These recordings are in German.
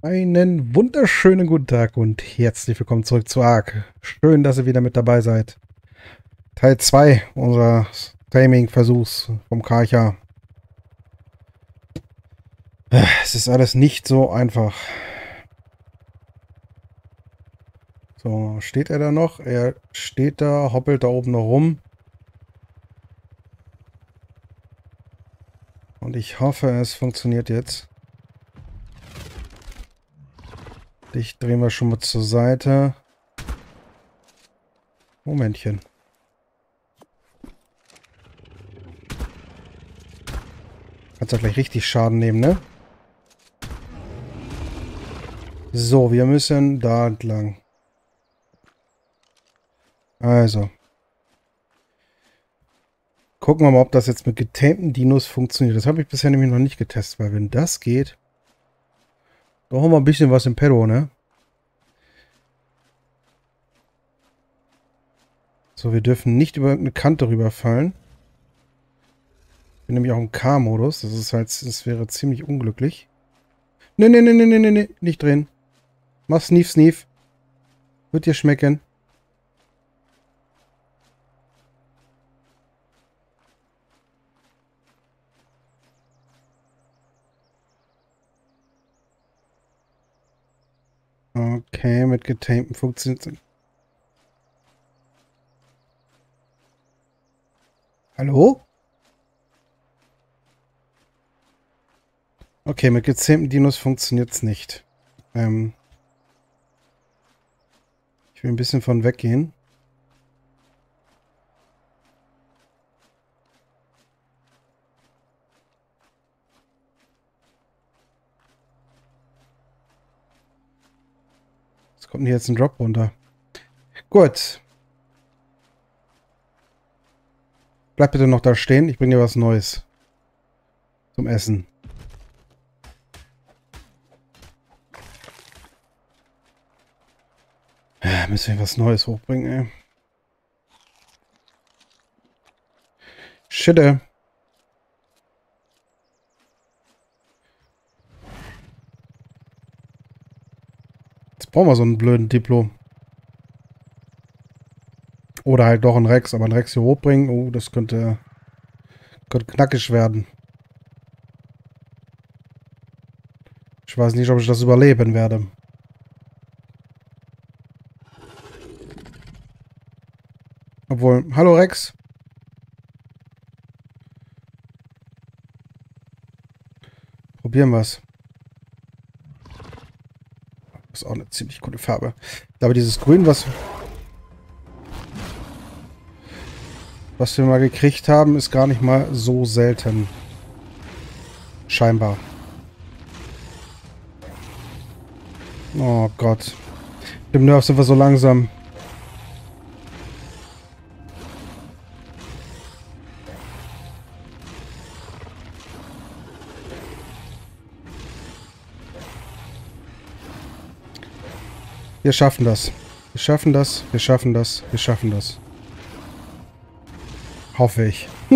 Einen wunderschönen guten Tag und herzlich willkommen zurück zu ARK. Schön, dass ihr wieder mit dabei seid. Teil 2 unseres Framing-Versuchs vom Karcher. Es ist alles nicht so einfach. So, steht er da noch? Er steht da, hoppelt da oben noch rum. Und ich hoffe, es funktioniert jetzt. Dich drehen wir schon mal zur Seite. Momentchen. Kannst du gleich richtig Schaden nehmen, ne? So, wir müssen da entlang. Also. Gucken wir mal, ob das jetzt mit getamten Dinos funktioniert. Das habe ich bisher nämlich noch nicht getestet, weil wenn das geht, da haben wir ein bisschen was im Pedo, ne? So, wir dürfen nicht über irgendeine Kante rüberfallen. Ich bin nämlich auch im K-Modus. Das ist halt, das wäre ziemlich unglücklich. Ne, ne, ne, ne, ne, ne, ne, nicht drehen. Mach Sneef, Sneef. Wird dir schmecken. Okay, mit getamten funktioniert Hallo? Okay, mit gezähmten Dinos funktioniert es nicht. Ähm ich will ein bisschen von weggehen. Kommt denn jetzt ein Drop runter? Gut. Bleib bitte noch da stehen. Ich bringe dir was Neues. Zum Essen. Ja, müssen wir was Neues hochbringen, ey. Schitte. Brauchen wir so einen blöden Diplom. Oder halt doch einen Rex, aber einen Rex hier hochbringen, oh, das könnte, könnte knackig werden. Ich weiß nicht, ob ich das überleben werde. Obwohl, hallo Rex. Probieren wir es. Ist auch eine ziemlich coole Farbe. Aber dieses Grün, was... Was wir mal gekriegt haben, ist gar nicht mal so selten. Scheinbar. Oh Gott. Im Nerv sind wir so langsam. Wir schaffen das. Wir schaffen das. Wir schaffen das. Wir schaffen das. Hoffe ich.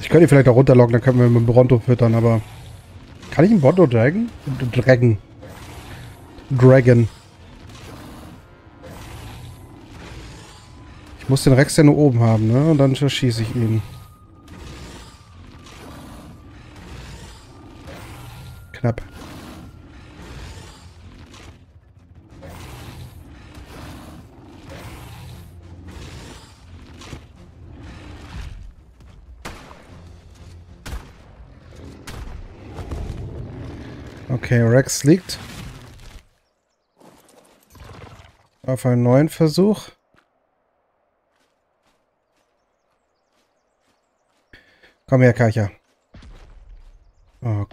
ich könnte vielleicht auch runterlocken, dann können wir mit dem Bronto füttern, aber... Kann ich einen Bronto dragen? Dragon. Dragon. Ich muss den Rex ja nur oben haben, ne? Und dann verschieße ich ihn. Knapp. Okay, Rex liegt. Auf einen neuen Versuch. Komm her, Kacha.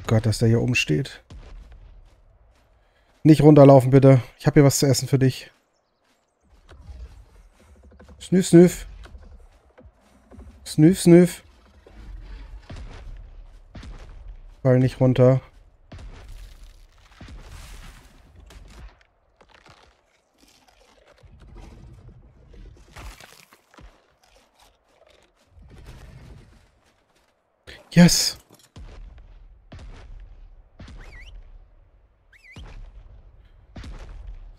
Gott, dass der hier oben steht. Nicht runterlaufen, bitte. Ich habe hier was zu essen für dich. Snüff, snüff. Snüff, snüff. Fall nicht runter. Yes,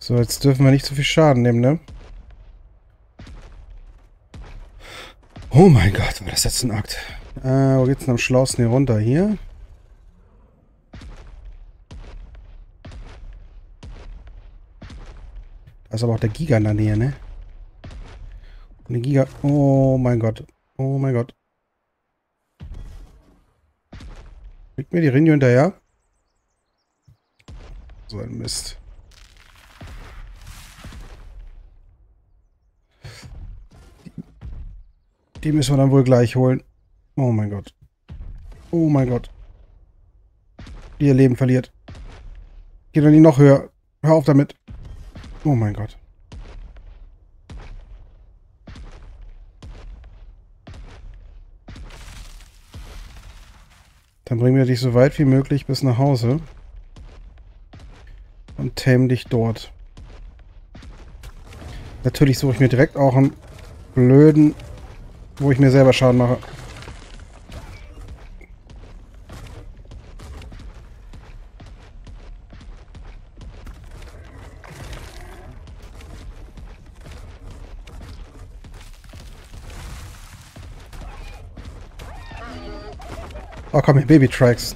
So, jetzt dürfen wir nicht so viel Schaden nehmen, ne? Oh mein Gott, war das jetzt ein Akt. Äh, wo geht's denn am schlausten hier runter? Hier? Da ist aber auch der Giga in der Nähe, ne? Und der Giga... Oh mein Gott. Oh mein Gott. Kriegt mir die Rinio hinterher? So ein Mist. Die müssen wir dann wohl gleich holen. Oh mein Gott. Oh mein Gott. Ihr Leben verliert. Geht doch nicht noch höher. Hör auf damit. Oh mein Gott. Dann bringen wir dich so weit wie möglich bis nach Hause. Und tame dich dort. Natürlich suche ich mir direkt auch einen blöden wo ich mir selber Schaden mache. Oh komm hier, Baby Tracks.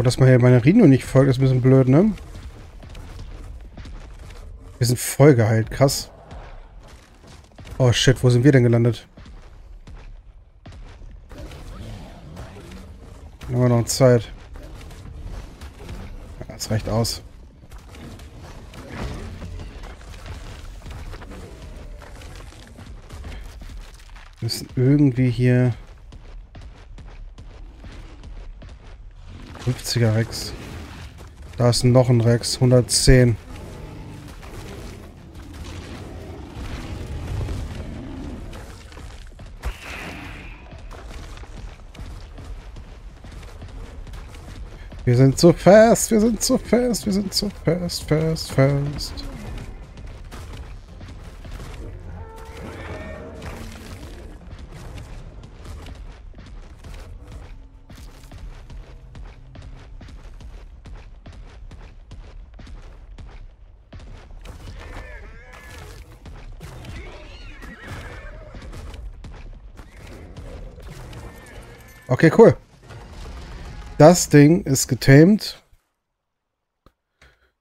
Aber dass man hier meine Rino nicht folgt, ist ein bisschen blöd, ne? Wir sind voll geheilt, krass. Oh shit, wo sind wir denn gelandet? Dann haben wir noch Zeit. Das reicht aus. Wir müssen irgendwie hier 50er Rex. Da ist noch ein Rex. 110. Wir sind so fast, wir sind so fast, wir sind so fast, fast, fast. Okay, cool. Das Ding ist getamed.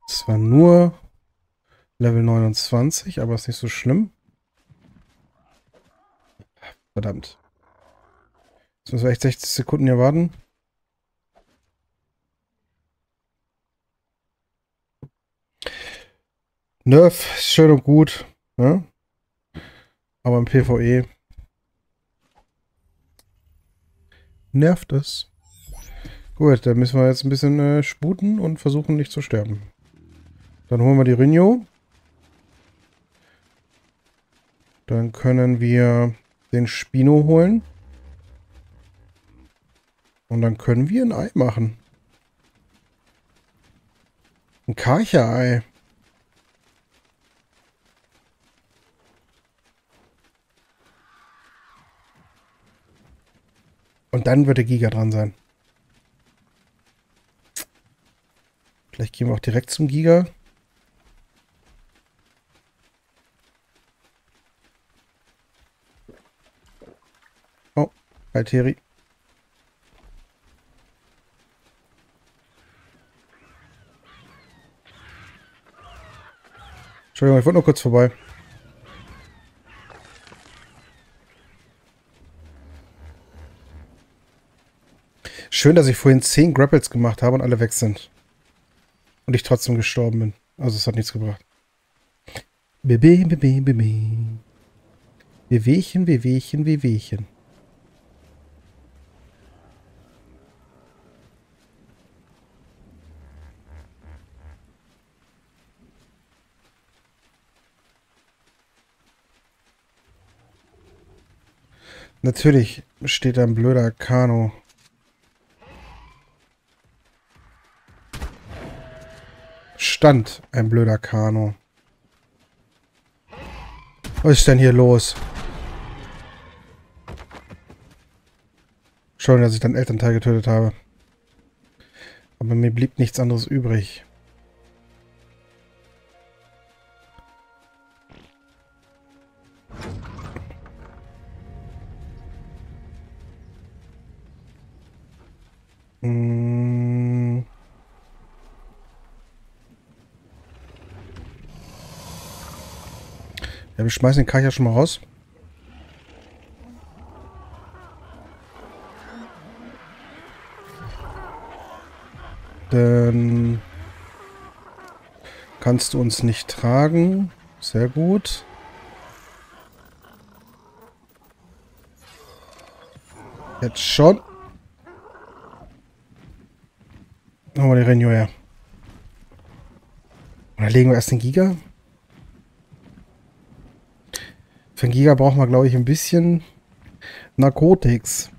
Zwar nur Level 29, aber ist nicht so schlimm. Verdammt. Jetzt müssen wir echt 60 Sekunden hier warten. Nerf schön und gut, ne? Aber im PvE nervt es. Gut, dann müssen wir jetzt ein bisschen äh, sputen und versuchen nicht zu sterben. Dann holen wir die Rinjo. Dann können wir den Spino holen. Und dann können wir ein Ei machen. Ein Karcher-Ei. Und dann wird der Giga dran sein. Vielleicht gehen wir auch direkt zum Giga. Oh, Alteri. Entschuldigung, ich wollte nur kurz vorbei. Schön, dass ich vorhin 10 Grapples gemacht habe und alle weg sind. Und ich trotzdem gestorben bin. Also es hat nichts gebracht. Bebe, bebe, bebe. Wehwehchen, Wehwehchen, Wehwehchen. Natürlich steht da ein blöder Kano stand ein blöder Kano. Was ist denn hier los? Schon, dass ich deinen Elternteil getötet habe. Aber mir blieb nichts anderes übrig. Wir schmeißen den Kacher schon mal raus. Dann kannst du uns nicht tragen. Sehr gut. Jetzt schon. Wir die Renio her. Oder legen wir erst den Giga? Für den Giga brauchen wir, glaube ich, ein bisschen Narkotics.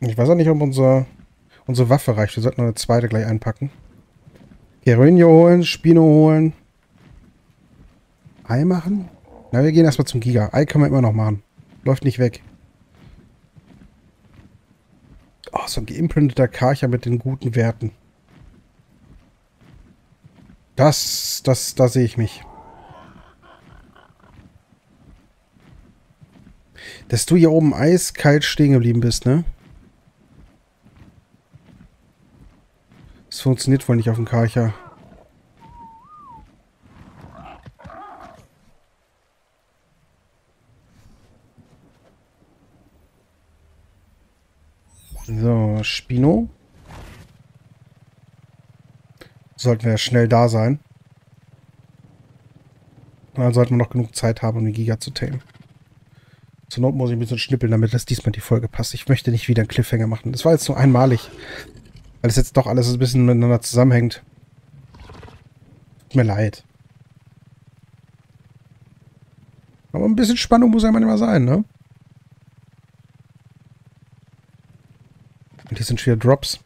Ich weiß auch nicht, ob unser, unsere Waffe reicht. Wir sollten noch eine zweite gleich einpacken. Geronio holen, Spino holen. Ei machen? Na, wir gehen erstmal zum Giga. Ei kann man immer noch machen. Läuft nicht weg. Oh, so ein geimprinteter Karcher mit den guten Werten. Das, das, da sehe ich mich. Dass du hier oben eiskalt stehen geblieben bist, ne? Das funktioniert wohl nicht auf dem Karcher. So, Spino. Sollten wir schnell da sein. Und dann sollten wir noch genug Zeit haben, um die Giga zu tamen. Zur Not muss ich ein bisschen schnippeln, damit das diesmal die Folge passt. Ich möchte nicht wieder einen Cliffhanger machen. Das war jetzt nur einmalig. Weil es jetzt doch alles ein bisschen miteinander zusammenhängt. Tut mir leid. Aber ein bisschen Spannung muss ja manchmal sein, ne? Und hier sind wieder Drops.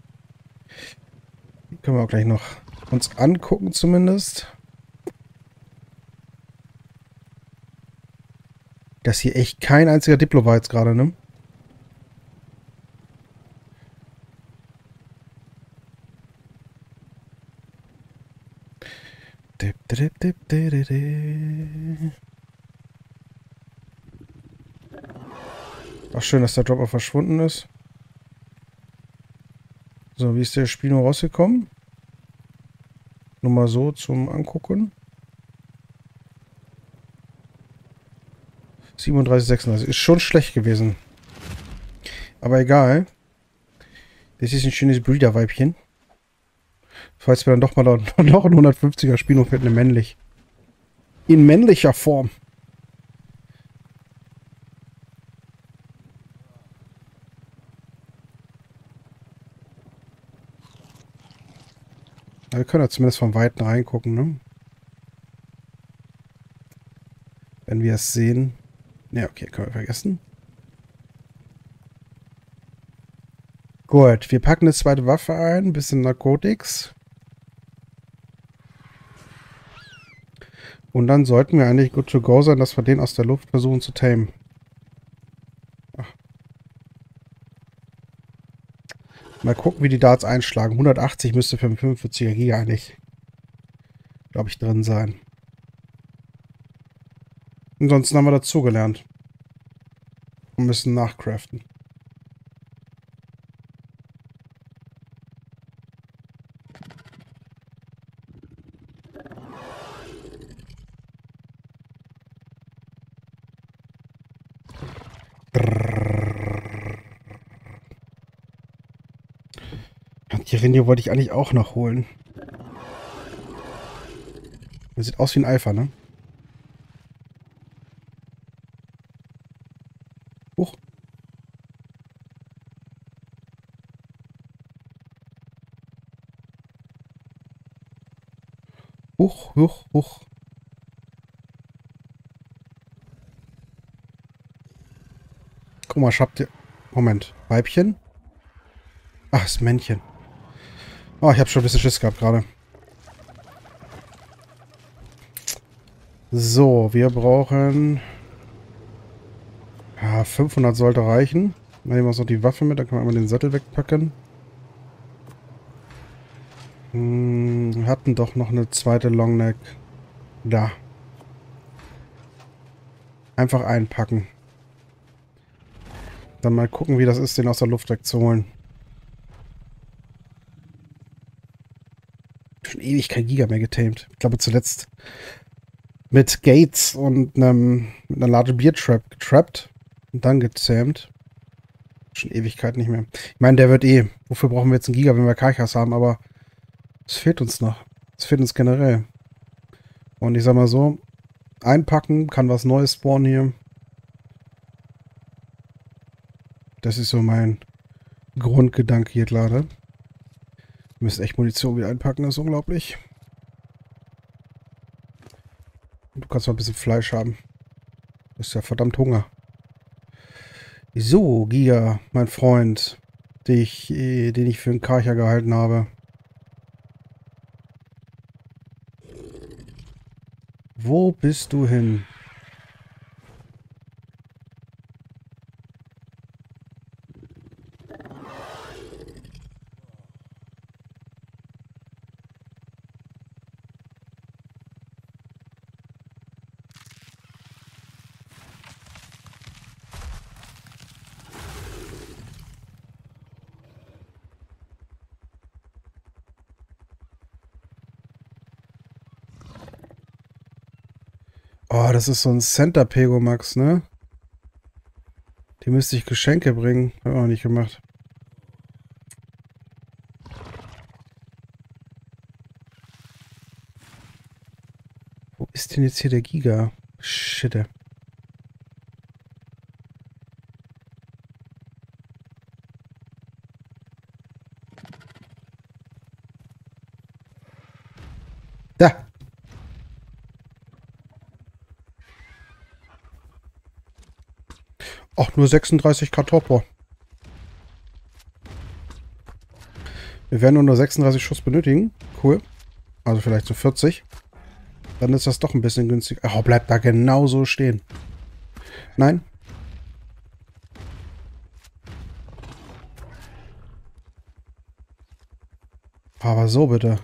Die können wir auch gleich noch uns angucken zumindest. Das hier echt kein einziger Diplo war jetzt gerade, ne? Ach, schön, dass der Dropper verschwunden ist. So, wie ist der Spino rausgekommen? Nur mal so zum Angucken. 37, 36. Ist schon schlecht gewesen. Aber egal. Das ist ein schönes Breeder-Weibchen. Falls wir dann doch mal noch ein 150er Spino finden, männlich. In männlicher Form. Wir können ja zumindest vom Weiten reingucken, ne? Wenn wir es sehen. Ja, okay, können wir vergessen. Gut, wir packen eine zweite Waffe ein, ein bisschen Narkotics. Und dann sollten wir eigentlich good to go sein, dass wir den aus der Luft versuchen zu tamen. Mal gucken, wie die Darts einschlagen. 180 müsste für einen 45er Giga eigentlich, glaube ich, drin sein. Ansonsten haben wir dazugelernt. Und müssen nachcraften. Rinde wollte ich eigentlich auch noch holen. Das sieht aus wie ein Alpha, ne? Huch. Huch, huch, huch. Guck mal, ich hab dir... Moment. Weibchen? Ach, das Männchen. Oh, ich habe schon ein bisschen Schiss gehabt gerade. So, wir brauchen... Ja, 500 sollte reichen. Dann nehmen wir uns noch die Waffe mit, dann können wir einmal den Sattel wegpacken. Hm, hatten doch noch eine zweite Longneck. Da. Einfach einpacken. Dann mal gucken, wie das ist, den aus der Luft wegzuholen. Ewig kein Giga mehr getamed. Ich glaube zuletzt mit Gates und einem, mit einer Large Beer Trap getrappt und dann gezähmt. Schon Ewigkeit nicht mehr. Ich meine, der wird eh. Wofür brauchen wir jetzt einen Giga, wenn wir Karchas haben? Aber es fehlt uns noch. Es fehlt uns generell. Und ich sag mal so, einpacken, kann was Neues spawnen hier. Das ist so mein Grundgedanke hier gerade. Müssen echt Munition wieder einpacken, das ist unglaublich. Du kannst mal ein bisschen Fleisch haben. Du hast ja verdammt Hunger. So, Giga, mein Freund, den ich, äh, den ich für einen Karcher gehalten habe. Wo bist du hin? Oh, das ist so ein Center Pegomax, ne? Die müsste ich Geschenke bringen. Hab auch nicht gemacht. Wo ist denn jetzt hier der Giga? Shit. Nur 36 Kartoffer. Wir werden nur 36 Schuss benötigen. Cool. Also vielleicht so 40. Dann ist das doch ein bisschen günstig. Oh, bleibt da genauso stehen. Nein? Aber so bitte.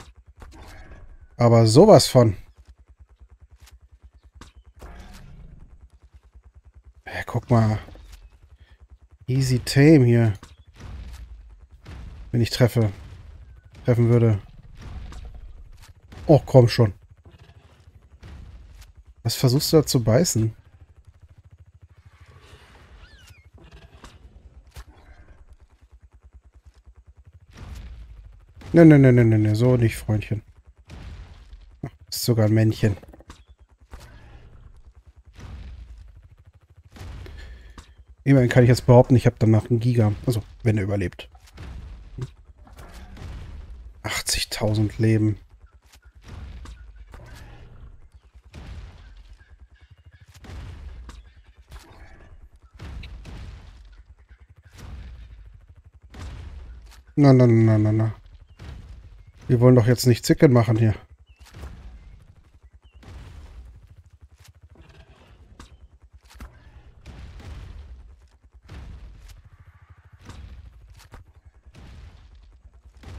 Aber sowas von. Ja, guck mal. Easy tame hier. Wenn ich treffe. Treffen würde. Oh, komm schon. Was versuchst du da zu beißen? Ne, ne, ne, ne, ne, ne, so nicht, Freundchen. Ach, ist sogar ein Männchen. Immerhin kann ich jetzt behaupten, ich habe danach einen Giga. Also, wenn er überlebt. 80.000 Leben. Na, na, na, na, na. Wir wollen doch jetzt nicht Zicken machen hier.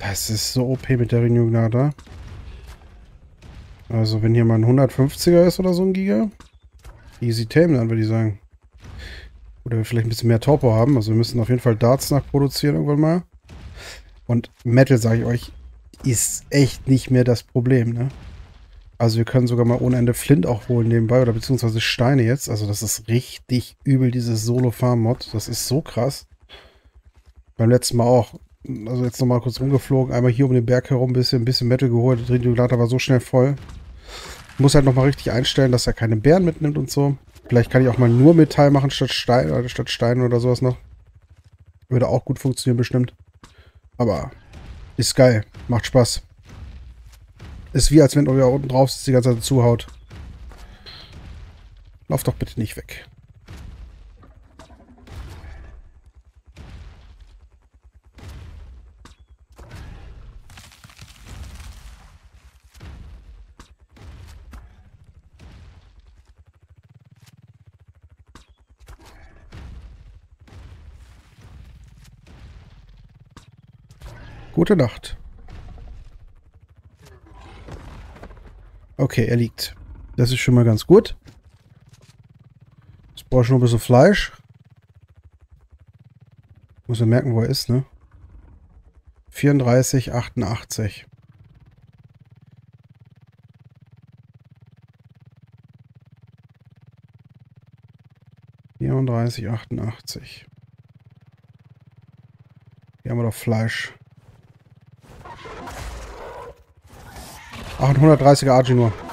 Das ist so OP mit der Renewnada. Also wenn hier mal ein 150er ist oder so ein Giga. Easy Tame dann, würde ich sagen. Oder wir vielleicht ein bisschen mehr Torpo haben. Also wir müssen auf jeden Fall Darts nachproduzieren irgendwann mal. Und Metal, sage ich euch, ist echt nicht mehr das Problem, ne? Also wir können sogar mal ohne Ende Flint auch holen nebenbei oder beziehungsweise Steine jetzt. Also das ist richtig übel, dieses Solo-Farm-Mod. Das ist so krass. Beim letzten Mal auch also jetzt nochmal kurz rumgeflogen, einmal hier um den Berg herum ein bisschen, ein bisschen Metal geholt. Der Trinidulator war so schnell voll. Muss halt nochmal richtig einstellen, dass er keine Bären mitnimmt und so. Vielleicht kann ich auch mal nur Metall machen statt Stein oder statt Stein oder sowas noch. Würde auch gut funktionieren bestimmt. Aber ist geil. Macht Spaß. Ist wie als wenn ihr unten drauf sitzt, die ganze Zeit zuhaut. Lauf doch bitte nicht weg. Gute Nacht. Okay, er liegt. Das ist schon mal ganz gut. Jetzt brauche ich noch ein bisschen Fleisch. Muss er merken, wo er ist, ne? 34, 88. Vierunddreißig, achtundachtzig. Hier haben wir doch Fleisch. 830er Archie nur. So, dann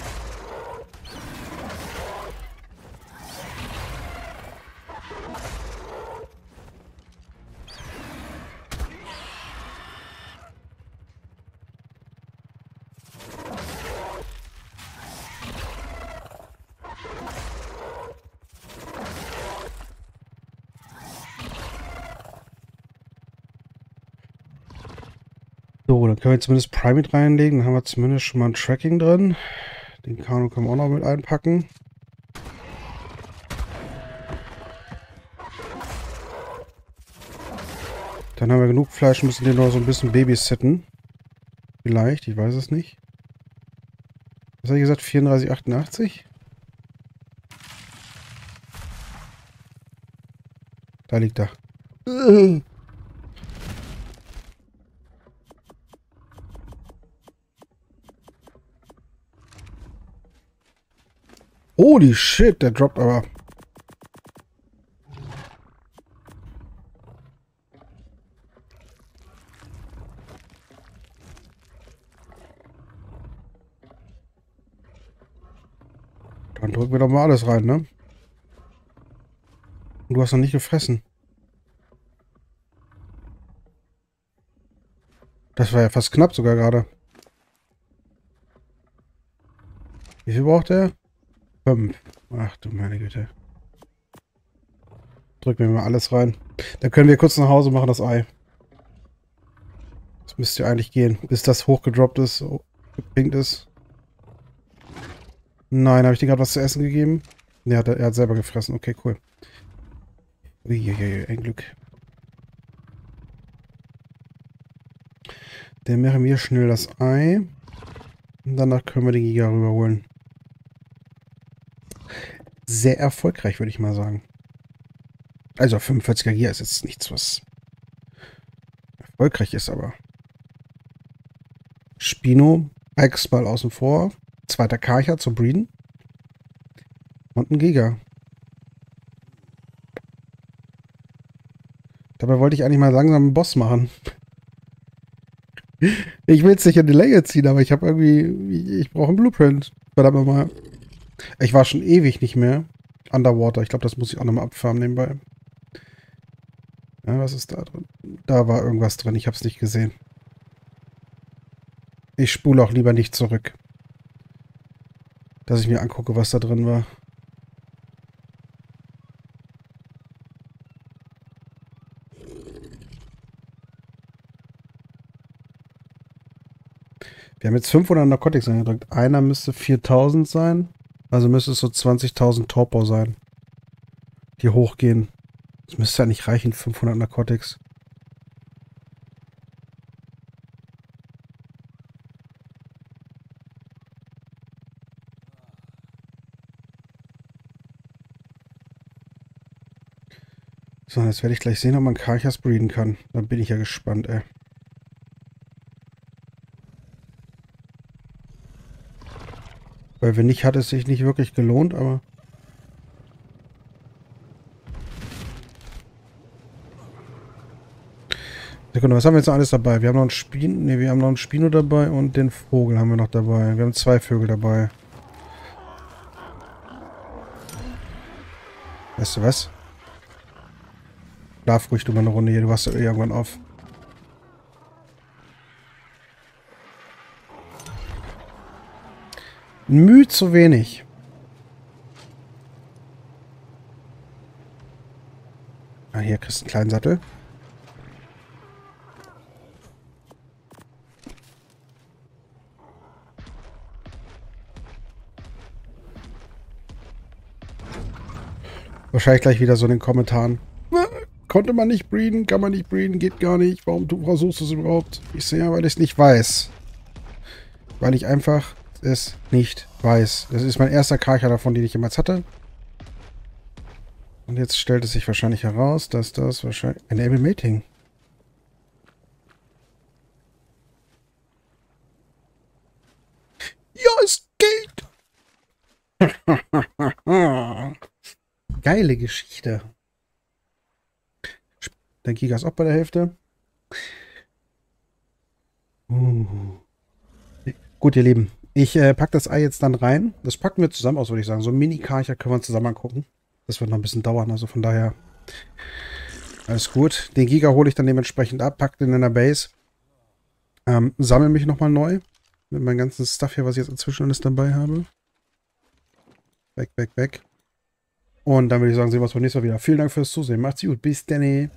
wir zumindest Primate reinlegen. Dann haben wir zumindest schon mal ein Tracking drin. Den Kano können wir auch noch mit einpacken. Dann haben wir genug Fleisch, müssen den noch so ein bisschen babysitten. Vielleicht, ich weiß es nicht. Was habe ich gesagt? 34,88? Da liegt er. Holy shit, der droppt aber. Dann drücken wir doch mal alles rein, ne? Und du hast noch nicht gefressen. Das war ja fast knapp sogar gerade. Wie viel braucht er? Fünf. Ach du meine Güte. Drücken wir mal alles rein. Dann können wir kurz nach Hause machen, das Ei. Das müsste eigentlich gehen, bis das hochgedroppt ist, gepinkt ist. Nein, habe ich dir gerade was zu essen gegeben? Ne, er, er, hat selber gefressen. Okay, cool. Uiuiui, ein Glück. Dann machen wir schnell das Ei. Und danach können wir den Giga rüberholen sehr erfolgreich, würde ich mal sagen. Also 45er Gier ist jetzt nichts, was erfolgreich ist, aber Spino, mal außen vor, zweiter Karcher zu breeden und ein Giga. Dabei wollte ich eigentlich mal langsam einen Boss machen. Ich will es nicht in die Länge ziehen, aber ich habe irgendwie, ich brauche einen Blueprint. Verdammt nochmal. Ich war schon ewig nicht mehr underwater. Ich glaube, das muss ich auch nochmal abfarmen nebenbei. Ja, was ist da drin? Da war irgendwas drin. Ich habe es nicht gesehen. Ich spule auch lieber nicht zurück. Dass ich mir angucke, was da drin war. Wir haben jetzt 500 Narcotics eingedrückt. Einer müsste 4000 sein. Also müsste es so 20.000 Torpor sein, die hochgehen. Das müsste ja nicht reichen, 500 Narcotics. So, jetzt werde ich gleich sehen, ob man Karchas breeden kann. Dann bin ich ja gespannt, ey. Weil wenn nicht, hat es sich nicht wirklich gelohnt, aber... Sekunde, was haben wir jetzt alles dabei? Wir haben noch einen Spino, ne, wir haben noch einen Spino dabei und den Vogel haben wir noch dabei. Wir haben zwei Vögel dabei. Weißt du was? Schlaf ruhig du mal eine Runde hier, du wachst irgendwann auf. Mühe zu wenig. Ah, hier kriegst du einen kleinen Sattel. Wahrscheinlich gleich wieder so in den Kommentaren. konnte man nicht breeden, kann man nicht breeden, geht gar nicht. Warum du versuchst du es überhaupt? Ich sehe ja, weil ich es nicht weiß. Weil ich einfach es nicht weiß. Das ist mein erster Karcher davon, den ich jemals hatte. Und jetzt stellt es sich wahrscheinlich heraus, dass das wahrscheinlich... Enable Mating. Ja, es geht! Geile Geschichte. Der Giga ist auch bei der Hälfte. Uh. Gut, ihr Lieben. Ich äh, packe das Ei jetzt dann rein. Das packen wir zusammen aus, würde ich sagen. So ein Mini-Karcher können wir zusammen angucken. Das wird noch ein bisschen dauern, also von daher alles gut. Den Giga hole ich dann dementsprechend ab, packe den in der Base. Ähm, sammle mich nochmal neu. Mit meinem ganzen Stuff hier, was ich jetzt inzwischen alles dabei habe. Weg, weg, weg. Und dann würde ich sagen, sehen wir uns beim nächsten Mal wieder. Vielen Dank fürs Zusehen. Macht's gut. Bis dann.